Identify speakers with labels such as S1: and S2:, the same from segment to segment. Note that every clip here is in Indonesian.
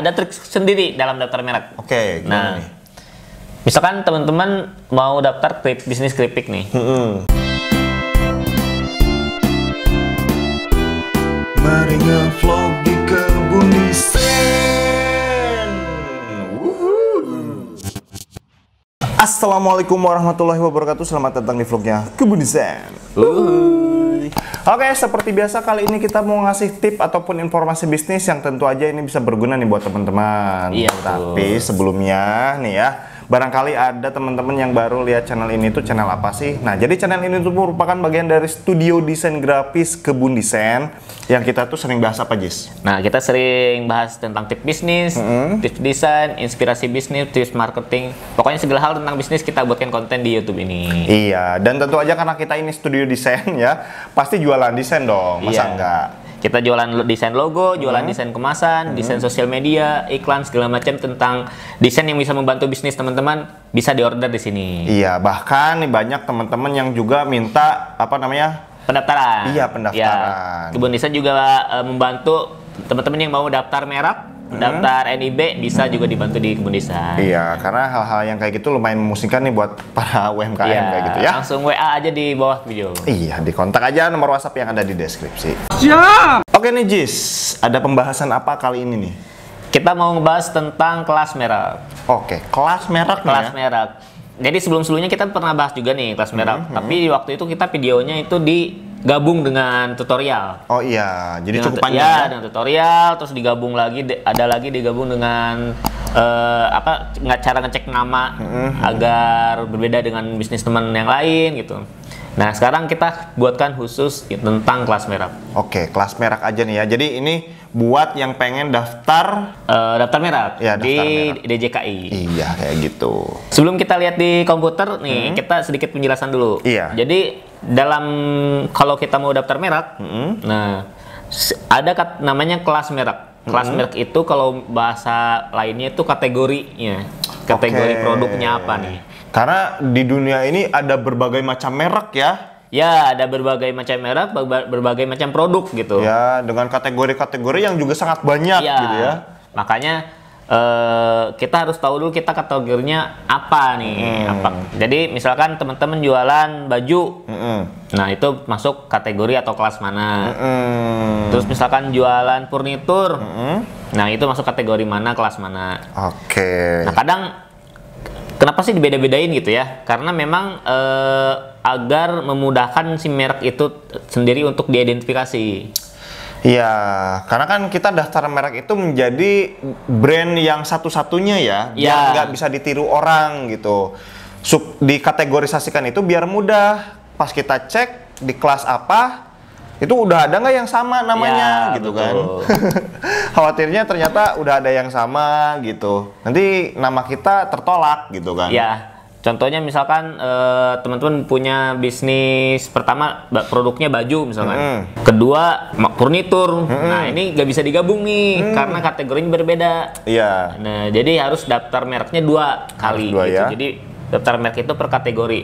S1: ada trik sendiri dalam daftar merek.
S2: Oke, gimana
S1: Nah,
S2: nih?
S1: misalkan teman-teman mau daftar krip, bisnis keripik nih.
S2: Mm-mm.
S3: Mari ngevlog di kebun.
S2: Assalamualaikum warahmatullahi wabarakatuh. Selamat datang di vlognya Kebun Desain. Oke, seperti biasa kali ini kita mau ngasih tip ataupun informasi bisnis yang tentu aja ini bisa berguna nih buat teman-teman.
S1: Iya,
S2: Tapi sebelumnya nih ya, barangkali ada teman-teman yang baru lihat channel ini tuh channel apa sih? Nah, jadi channel ini tuh merupakan bagian dari studio desain grafis Kebun Desain yang kita tuh sering bahas apa, Jis?
S1: Nah, kita sering bahas tentang tip bisnis, tips desain, inspirasi bisnis, tips marketing. Pokoknya segala hal tentang bisnis kita buatkan konten di YouTube ini.
S2: Iya, dan tentu aja karena kita ini studio desain ya, pasti jualan desain dong, masa
S1: Iya.
S2: enggak?
S1: Kita jualan desain logo, jualan desain kemasan, desain sosial media, iklan segala macam tentang desain yang bisa membantu bisnis teman-teman bisa diorder di sini.
S2: Iya, bahkan banyak teman-teman yang juga minta apa namanya?
S1: Pendaftaran.
S2: Iya, pendaftaran.
S1: Ya. Kebun Desain juga eh, membantu teman-teman yang mau daftar merek, daftar NIB bisa juga dibantu di Kebun Desain.
S2: Iya, karena hal-hal yang kayak gitu lumayan memusingkan nih buat para UMKM
S1: Iya,
S2: kayak gitu ya.
S1: Langsung WA aja di bawah video.
S2: Iya, dikontak aja nomor WhatsApp yang ada di deskripsi. Siap. Oke nih Jis, ada pembahasan apa kali ini nih?
S1: Kita mau ngebahas tentang kelas merek.
S2: Oke, kelas merek nih
S1: Kelas
S2: ya.
S1: merek. Jadi sebelum-sebelumnya kita pernah bahas juga nih kelas merek.
S2: Hmm,
S1: Tapi waktu itu kita videonya itu digabung dengan tutorial.
S2: Oh iya, jadi
S1: Dengan
S2: cukup panjang
S1: ya,
S2: ya.
S1: dengan tutorial, terus digabung lagi, ada lagi digabung dengan eh, apa nggak cara ngecek nama
S2: Hmm,
S1: agar berbeda dengan bisnis teman yang lain gitu. Nah sekarang kita buatkan khusus tentang kelas merek.
S2: Oke, kelas merek aja nih ya. Jadi ini buat yang pengen daftar
S1: Eh, daftar merek
S2: Ya,
S1: di
S2: merek.
S1: DJKI.
S2: Iya, kayak gitu.
S1: Sebelum kita lihat di komputer nih, kita sedikit penjelasan dulu.
S2: Hmm. Iya.
S1: Jadi dalam kalau kita mau daftar merek,
S2: Hmm.
S1: nah ada kat- namanya kelas merek. Kelas
S2: Hmm.
S1: merek itu kalau bahasa lainnya itu kategorinya. Kategori
S2: Oke.
S1: produknya apa nih?
S2: Karena di dunia ini ada berbagai macam merek ya.
S1: Ya, ada berbagai macam merek, berba- berbagai macam produk gitu.
S2: Ya, dengan kategori-kategori yang juga sangat banyak
S1: Iya.
S2: gitu ya.
S1: Makanya eh, kita harus tahu dulu kita kategorinya apa nih.
S2: Hmm.
S1: Apa. Jadi misalkan teman-teman jualan baju,
S2: Mm-mm.
S1: nah itu masuk kategori atau kelas mana.
S2: Mm.
S1: Terus misalkan jualan furnitur,
S2: Mm.
S1: nah itu masuk kategori mana, kelas mana.
S2: Oke.
S1: Nah kadang kenapa sih dibeda-bedain gitu ya? Karena memang eh, agar memudahkan si merek itu sendiri untuk diidentifikasi.
S2: Iya, karena kan kita daftar merek itu menjadi brand yang satu-satunya ya,
S1: Iya.
S2: yang nggak bisa ditiru orang gitu. Sub dikategorisasikan itu biar mudah. Pas kita cek di kelas apa, itu udah ada nggak yang sama namanya
S1: Ya,
S2: gitu
S1: betul.
S2: kan? Khawatirnya ternyata udah ada yang sama gitu. Nanti nama kita tertolak gitu kan?
S1: Ya, contohnya misalkan eh, teman-teman punya bisnis pertama produknya baju misalkan,
S2: Mm.
S1: kedua furnitur. Nah ini nggak bisa digabung nih karena kategorinya berbeda.
S2: Iya.
S1: Nah jadi harus daftar mereknya dua kali
S2: dua
S1: gitu.
S2: ya.
S1: Jadi daftar merek itu per kategori,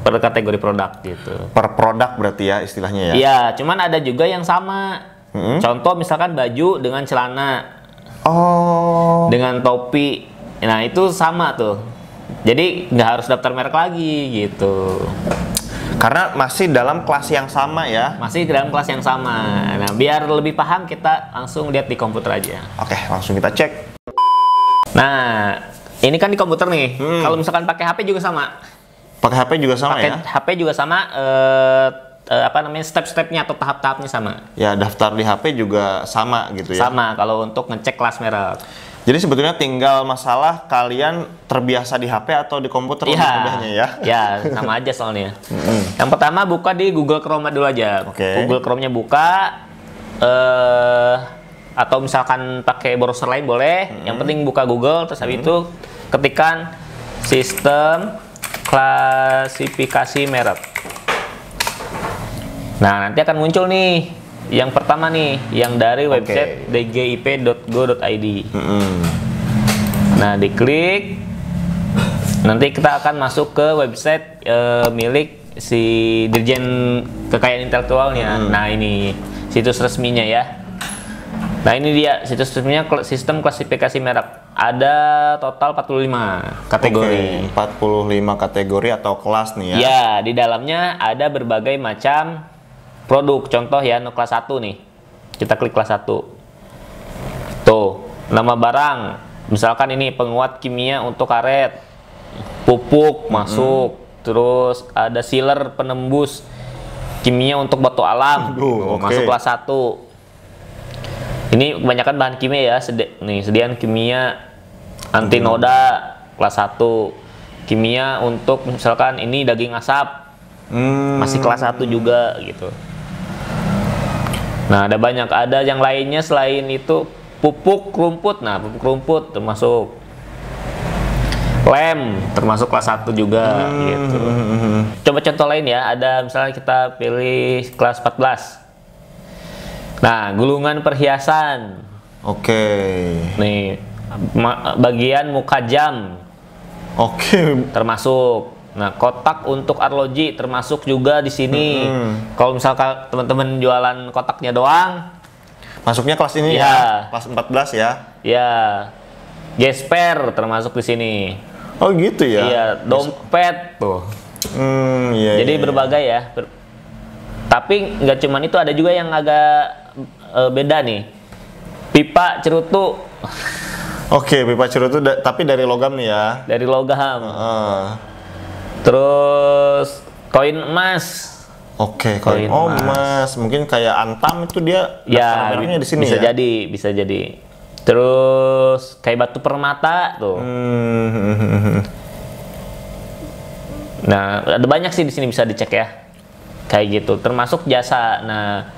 S1: per kategori produk gitu.
S2: Per produk berarti ya istilahnya ya.
S1: Iya, cuman ada juga yang sama.
S2: Mm-mm.
S1: Contoh misalkan baju dengan celana,
S2: Oh.
S1: dengan topi. Nah itu sama tuh. Jadi nggak harus daftar merek lagi gitu.
S2: Karena masih dalam kelas yang sama ya.
S1: Masih dalam kelas yang sama. Nah biar lebih paham kita langsung lihat di komputer aja.
S2: Oke, langsung kita cek.
S1: Nah ini kan di komputer nih.
S2: Hmm.
S1: Kalau misalkan pakai HP juga sama.
S2: Pakai HP juga sama
S1: Pakai
S2: ya?
S1: HP juga sama. eh, apa namanya step-stepnya atau tahap-tahapnya sama.
S2: Ya daftar di HP juga sama gitu ya.
S1: Sama kalau untuk ngecek kelas merek.
S2: Jadi sebetulnya tinggal masalah kalian terbiasa di HP atau di komputer lebih mudahnya ya.
S1: Ya, sama aja soalnya. Yang pertama buka di Google Chrome dulu aja.
S2: Oke.
S1: Google Chrome-nya buka eh atau misalkan pakai browser lain boleh. Yang penting buka Google terus habis itu ketikkan sistem klasifikasi merek. Nah, nanti akan muncul nih yang pertama nih, yang dari website dgip.go.id.
S2: Mm-mm.
S1: Nah, diklik. Nanti kita akan masuk ke website eh, milik si Dirjen Kekayaan Intelektualnya. Nah, ini situs resminya ya. Nah ini dia sistemnya kla- sistem klasifikasi merek. Ada total 45 kategori.
S2: Oke, 45 kategori atau kelas nih ya.
S1: Ya, di dalamnya ada berbagai macam produk. Contoh ya, kelas 1 nih. Kita klik kelas 1. Tuh, nama barang. Misalkan ini penguat kimia untuk karet. Pupuk masuk. Terus ada sealer penembus kimia untuk batu alam.
S2: Aduh.
S1: Masuk kelas 1. Ini kebanyakan bahan kimia ya. Sedi- nih, sediaan kimia anti noda kelas 1. Kimia untuk misalkan ini daging asap
S2: Hmm,
S1: masih kelas 1 juga gitu. Nah, ada banyak ada yang lainnya selain itu pupuk rumput. Nah, pupuk rumput termasuk lem termasuk kelas 1 juga gitu. Coba contoh lain ya, ada misalnya kita pilih kelas 14. Nah, gulungan perhiasan.
S2: Oke.
S1: Nih, ma- bagian muka jam
S2: Oke.
S1: termasuk. Nah, kotak untuk arloji termasuk juga di sini. Kalau misalkan teman-teman jualan kotaknya doang,
S2: Masuknya kelas ini
S1: Iya.
S2: ya. Kelas 14 ya.
S1: ya gesper termasuk di sini.
S2: Oh gitu ya.
S1: Iya, dompet tuh.
S2: Hmm, iya.
S1: Jadi
S2: iya.
S1: berbagai ya. Ber- Tapi nggak cuman itu ada juga yang agak eh, beda nih. Pipa cerutu
S2: Oke, pipa cerutu da- tapi dari logam nih ya.
S1: dari logam.
S2: Heeh.
S1: Terus koin emas.
S2: Oke, kalau
S1: Koin
S2: oh
S1: emas.
S2: mas, mungkin kayak Antam itu dia
S1: Ya,
S2: mereknya di sini
S1: bisa
S2: ya.
S1: jadi, bisa jadi. Terus kayak batu permata tuh.
S2: Hmm,
S1: Nah, ada banyak sih di sini bisa dicek ya. Kayak gitu, termasuk jasa. Nah,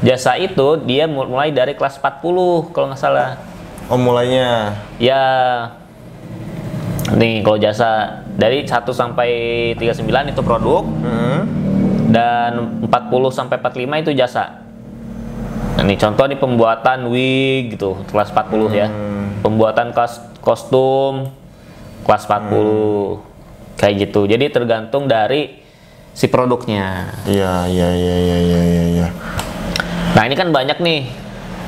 S1: jasa itu dia mul- mulai dari kelas 40 kalau nggak salah.
S2: oh mulainya.
S1: Ya Nih, kalau jasa dari 1 sampai 39 itu produk
S2: Hmm.
S1: dan 40 sampai 45 itu jasa. Nah, ini contoh nih pembuatan wig gitu, kelas 40 ya. Pembuatan kos- kostum kelas 40. Kayak gitu. Jadi tergantung dari si produknya.
S2: Iya, iya, iya, iya, iya, iya, iya.
S1: Nah, ini kan banyak nih.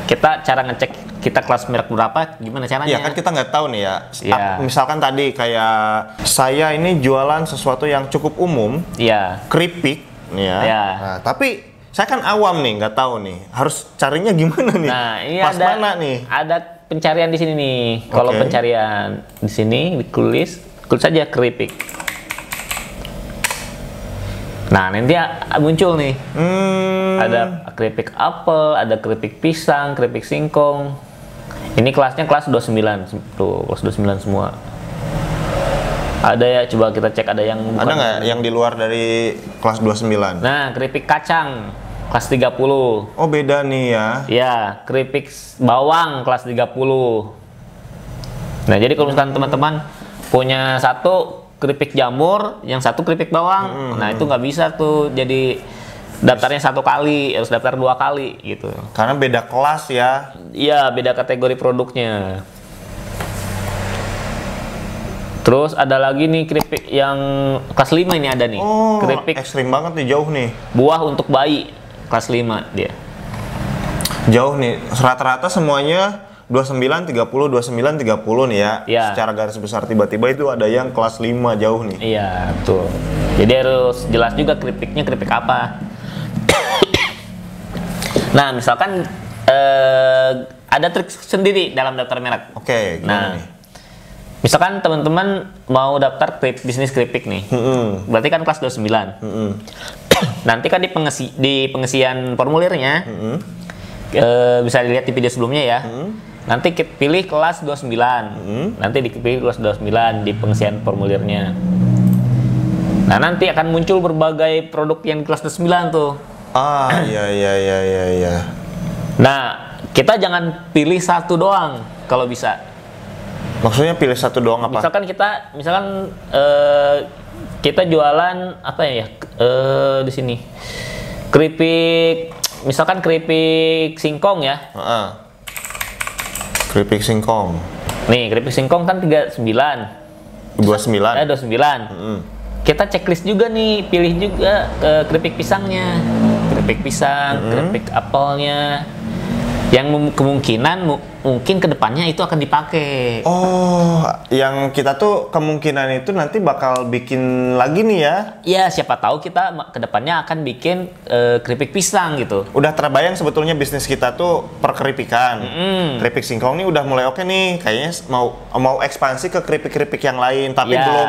S1: Kita cara ngecek kita kelas merek berapa gimana caranya?
S2: Iya kan kita nggak tahu nih ya.
S1: Iya.
S2: Ap- Misalkan tadi kayak saya ini jualan sesuatu yang cukup umum,
S1: Iya.
S2: keripik, ya.
S1: Iya.
S2: Nah, tapi saya kan awam nih, nggak tahu nih. Harus carinya gimana nih?
S1: Nah, ini
S2: Pas
S1: ada
S2: mana nih?
S1: Ada pencarian di sini nih. Kalau
S2: Oke.
S1: pencarian di sini ditulis, tulis saja keripik. Nah, nanti a- muncul nih.
S2: Hmm.
S1: Ada keripik apel, ada keripik pisang, keripik singkong. Ini kelasnya kelas 29. Tuh, kelas 29 semua. Ada ya, coba kita cek ada yang
S2: Ada nggak yang di luar dari kelas 29?
S1: Nah, keripik kacang kelas 30.
S2: Oh beda nih ya.
S1: Ya, keripik bawang kelas 30. Nah, jadi kalau misalkan teman-teman punya satu keripik jamur, yang satu keripik bawang, nah itu nggak bisa tuh jadi daftarnya satu kali, harus daftar dua kali gitu.
S2: Karena beda kelas ya.
S1: Iya, beda kategori produknya. Terus ada lagi nih keripik yang kelas 5 ini ada nih.
S2: Oh,
S1: keripik
S2: ekstrim banget nih jauh nih.
S1: buah untuk bayi kelas 5 dia.
S2: Jauh nih. Rata-rata semuanya 29 30 29 30 nih ya.
S1: Iya.
S2: Secara garis besar tiba-tiba itu ada yang kelas 5 jauh nih.
S1: Iya, betul. Jadi harus jelas juga keripiknya keripik apa. Nah, misalkan eh, ada trik sendiri dalam daftar merek.
S2: Oke, gimana
S1: Nah,
S2: nih?
S1: misalkan teman-teman mau daftar krip, bisnis keripik nih.
S2: Mm-mm.
S1: Berarti kan kelas 29.
S2: Mm-mm.
S1: Nanti kan di, pengesi, di pengisian formulirnya eh, bisa dilihat di video sebelumnya ya. Nanti kita pilih kelas 29. Nanti dipilih kelas 29 di pengisian formulirnya. Nah, nanti akan muncul berbagai produk yang kelas 29 tuh.
S2: Ah, iya iya iya iya iya.
S1: Nah, kita jangan pilih satu doang kalau bisa.
S2: Maksudnya pilih satu doang apa?
S1: Misalkan kita misalkan eh, kita jualan apa ya? eh, di sini. Keripik misalkan keripik singkong ya.
S2: Heeh. Keripik singkong.
S1: Nih, keripik singkong kan 39.
S2: 29.
S1: Eh, 29.
S2: Mm.
S1: Kita checklist juga nih, pilih juga ke keripik pisangnya. Keripik pisang, keripik apelnya. Yang kemungkinan mu- mungkin ke depannya itu akan dipakai.
S2: Oh, yang kita tuh kemungkinan itu nanti bakal bikin lagi nih ya.
S1: Ya siapa tahu kita ke depannya akan bikin eh, keripik pisang gitu.
S2: Udah terbayang sebetulnya bisnis kita tuh perkeripikan. Keripik singkong nih udah mulai oke nih. Kayaknya mau mau ekspansi ke keripik-keripik yang lain, tapi
S1: Ya.
S2: belum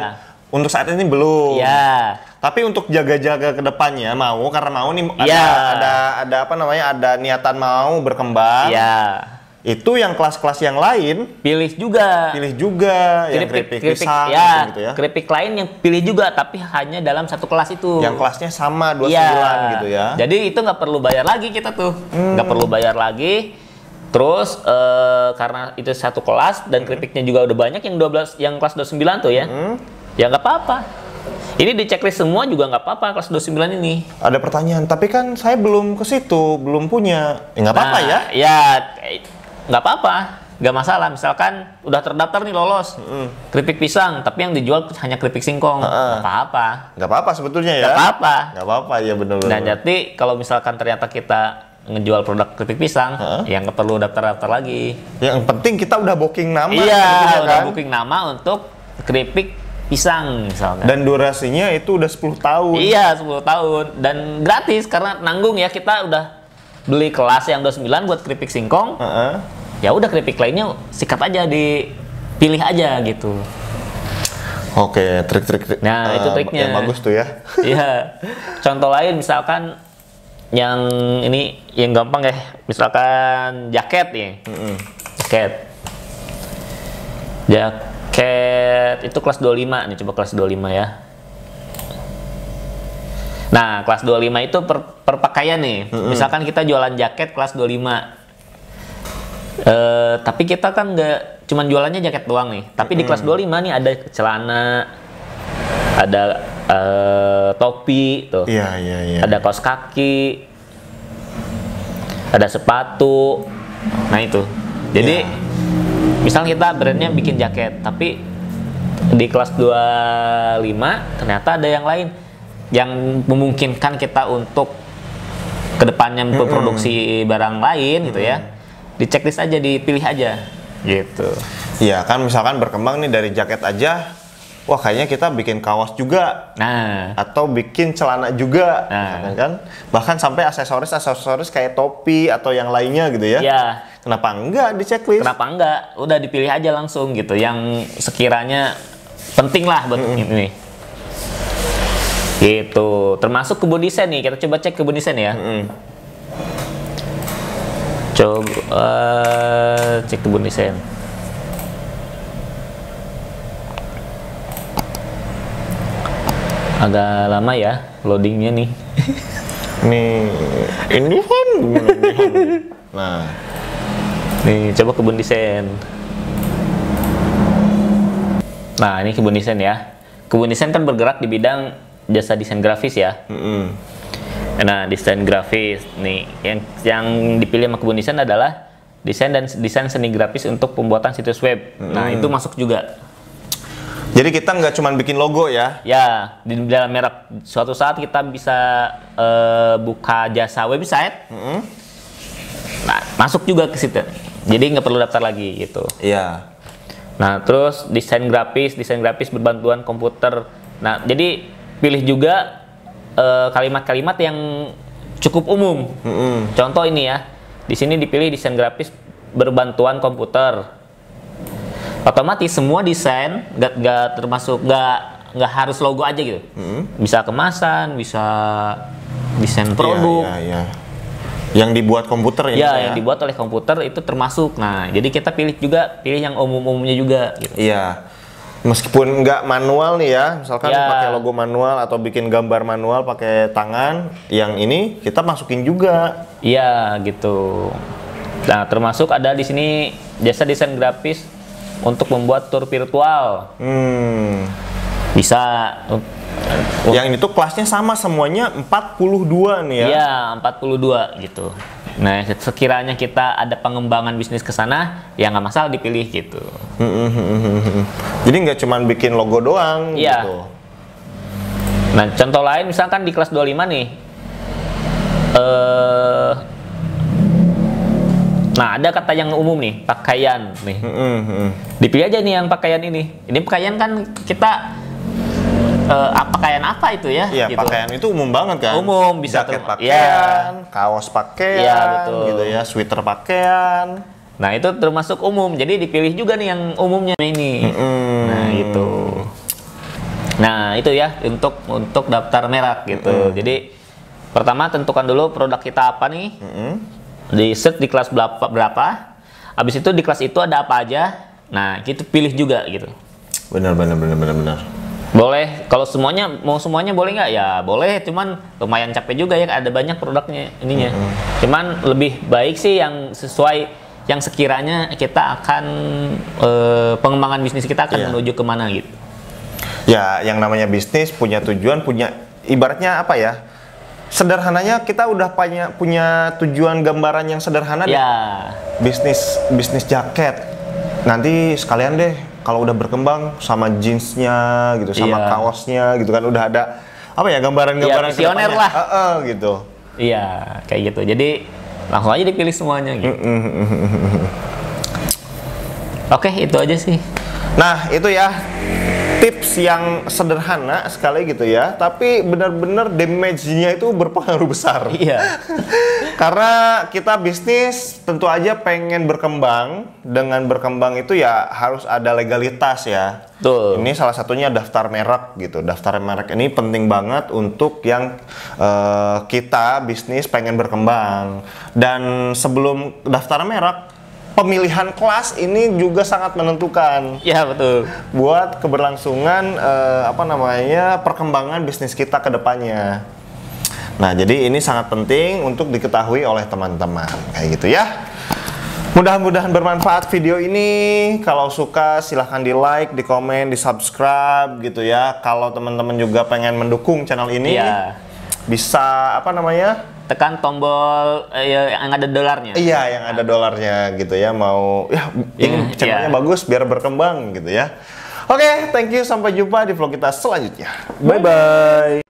S2: untuk saat ini belum.
S1: Ya.
S2: Tapi untuk jaga-jaga ke depannya mau karena mau nih ada,
S1: Ya.
S2: ada ada apa namanya? ada niatan mau berkembang.
S1: Ya.
S2: Itu yang kelas-kelas yang lain
S1: Pilih juga.
S2: pilih juga yang keripik, pisang
S1: ya,
S2: gitu ya.
S1: keripik lain yang pilih juga tapi hanya dalam satu kelas itu.
S2: Yang kelasnya sama 29
S1: Iya.
S2: gitu ya. Hmm.
S1: Jadi itu nggak perlu bayar lagi kita tuh, nggak perlu bayar lagi. Terus eh, karena itu satu kelas dan keripiknya juga udah banyak yang 12 yang kelas 29 tuh ya.
S2: Hmm.
S1: Ya nggak apa-apa. Ini di checklist semua juga nggak apa-apa kelas 29 ini.
S2: Ada pertanyaan, tapi kan saya belum ke situ, belum punya. Ya nggak apa-apa
S1: Nah,
S2: ya.
S1: Ya nggak apa-apa, nggak masalah. Misalkan udah terdaftar nih lolos keripik pisang, tapi yang dijual hanya keripik singkong, nggak apa-apa.
S2: Nggak apa-apa sebetulnya ya.
S1: Nggak apa-apa.
S2: Nggak apa-apa ya benar
S1: Nah jadi kalau misalkan ternyata kita ngejual produk keripik pisang,
S2: Heeh.
S1: ya nggak perlu daftar-daftar lagi.
S2: Yang penting kita udah booking nama
S1: iya,
S2: sebetulnya
S1: udah
S2: kan.
S1: booking nama untuk keripik pisang misalkan.
S2: Dan durasinya itu udah 10 tahun.
S1: Iya, 10 tahun dan gratis karena nanggung ya kita udah beli kelas yang 29 buat keripik singkong.
S2: Heeh.
S1: Ya udah keripik lainnya sikat aja dipilih aja gitu.
S2: Oke, trik-trik
S1: Nah,
S2: eh,
S1: itu triknya.
S2: Yang bagus tuh ya.
S1: Iya. Contoh lain misalkan yang ini yang gampang ya, misalkan jaket ya. Jaket. Jaket itu kelas 25 nih, coba kelas 25 ya. Nah, kelas 25 itu per, per pakaian nih. Misalkan kita jualan jaket kelas 25. Eh, tapi kita kan nggak cuman jualannya jaket doang nih. Tapi di kelas 25 nih ada celana, ada eh, topi tuh.
S2: Iya, iya, iya.
S1: Ada kaos kaki, ada sepatu. Nah itu. Jadi
S2: Ya.
S1: Misal kita brandnya bikin jaket, tapi di kelas 25 ternyata ada yang lain yang memungkinkan kita untuk ke depannya memproduksi barang lain gitu ya. Di checklist aja, dipilih aja. Gitu.
S2: Iya, kan misalkan berkembang nih dari jaket aja. Wah, kayaknya kita bikin kaos juga
S1: Nah,
S2: atau bikin celana juga,
S1: Nah.
S2: kan? Bahkan sampai aksesoris-aksesoris kayak topi atau yang lainnya gitu ya.
S1: ya
S2: Kenapa enggak di checklist?
S1: Kenapa enggak? Udah dipilih aja langsung gitu. Yang sekiranya penting lah buat ini. Gitu. Termasuk kebun desain nih. Kita coba cek kebun desain ya.
S2: Mm.
S1: Coba eh, cek kebun desain. Agak lama ya loadingnya nih.
S2: Nih, ini kan gimana? Nah,
S1: Nih, coba kebun desain. Nah, ini kebun desain ya. Kebun desain kan bergerak di bidang jasa desain grafis ya.
S2: mm-mm.
S1: Nah, desain grafis nih yang yang dipilih sama kebun desain adalah desain dan desain seni grafis untuk pembuatan situs web. Nah, itu masuk juga.
S2: jadi kita nggak cuma bikin logo ya.
S1: Ya, di dalam merek suatu saat kita bisa eh, buka jasa website. Nah, masuk juga ke situ. Jadi nggak perlu daftar lagi gitu.
S2: Iya.
S1: Nah, terus desain grafis, desain grafis berbantuan komputer. Nah, jadi pilih juga eh, kalimat-kalimat yang cukup umum.
S2: Mm-mm.
S1: Contoh ini ya, di sini dipilih desain grafis berbantuan komputer. Otomatis semua desain nggak nggak termasuk nggak nggak harus logo aja gitu. Bisa kemasan, bisa desain produk.
S2: Iya, iya, iya. Yang dibuat komputer
S1: Ya,
S2: Pak,
S1: yang dibuat oleh komputer itu termasuk. Nah, jadi kita pilih juga pilih yang umum-umumnya juga gitu.
S2: Iya. Meskipun nggak manual nih ya, misalkan
S1: Ya.
S2: pakai logo manual atau bikin gambar manual pakai tangan, yang ini kita masukin juga.
S1: Iya, gitu. Nah, termasuk ada di sini jasa desain grafis untuk membuat tour virtual.
S2: Hmm.
S1: Bisa
S2: Yang ini tuh kelasnya sama semuanya 42 nih ya.
S1: Iya, 42 gitu. Nah, sekiranya kita ada pengembangan bisnis ke sana, ya nggak masalah dipilih gitu.
S2: Jadi nggak cuman bikin logo doang
S1: Iya.
S2: gitu.
S1: Nah, contoh lain misalkan di kelas 25 nih. Eh Nah, ada kata yang umum nih, pakaian nih. Dipilih aja nih yang pakaian ini. Ini pakaian kan kita apa pakaian apa itu ya?
S2: Iya,
S1: gitu.
S2: pakaian itu umum banget kan?
S1: Umum, bisa
S2: jaket pakaian, kaos pakaian,
S1: betul.
S2: gitu ya, sweater pakaian.
S1: Nah, itu termasuk umum. Jadi dipilih juga nih yang umumnya ini.
S2: Mm.
S1: Nah, itu. Nah, itu ya untuk untuk daftar merek gitu. Jadi pertama tentukan dulu produk kita apa nih.
S2: Mm.
S1: Di search di kelas berapa berapa. Habis itu di kelas itu ada apa aja. Nah, kita pilih juga gitu.
S2: Benar, benar, benar, benar, benar.
S1: Boleh, kalau semuanya mau semuanya boleh nggak? Ya boleh, cuman lumayan capek juga ya ada banyak produknya ininya. Cuman lebih baik sih yang sesuai yang sekiranya kita akan eh, pengembangan bisnis kita akan
S2: Iya.
S1: menuju ke mana gitu.
S2: Ya, yang namanya bisnis punya tujuan, punya ibaratnya apa ya? Sederhananya kita udah punya punya tujuan gambaran yang sederhana deh.
S1: Ya,
S2: bisnis bisnis jaket nanti sekalian deh kalau udah berkembang sama jeansnya gitu sama
S1: Iya.
S2: kaosnya gitu kan udah ada apa ya gambaran-gambaran
S1: Iya, visioner lah.
S2: Heeh, gitu
S1: iya kayak gitu. Jadi langsung aja dipilih semuanya gitu. Oke, itu aja sih.
S2: nah itu ya tips yang sederhana sekali gitu ya tapi benar-benar damage-nya itu berpengaruh besar
S1: Iya.
S2: Karena kita bisnis tentu aja pengen berkembang. Dengan berkembang itu ya harus ada legalitas ya.
S1: Betul.
S2: Ini salah satunya daftar merek gitu. Daftar merek ini penting banget untuk yang eh, kita bisnis pengen berkembang. Dan sebelum daftar merek, pemilihan kelas ini juga sangat menentukan
S1: Iya, betul.
S2: buat keberlangsungan eh, apa namanya perkembangan bisnis kita ke depannya. Nah, jadi ini sangat penting untuk diketahui oleh teman-teman. Kayak gitu ya. Mudah-mudahan bermanfaat video ini. Kalau suka silahkan di like, di komen, di subscribe gitu ya. Kalau teman-teman juga pengen mendukung channel ini,
S1: Iya.
S2: bisa apa namanya?
S1: Tekan tombol eh, yang ada dolarnya.
S2: Iya, yang ada dolarnya gitu ya. Mau ya ini
S1: Iya,
S2: channelnya
S1: iya.
S2: bagus biar berkembang gitu ya. Oke, thank you. Sampai jumpa di vlog kita selanjutnya. Bye bye.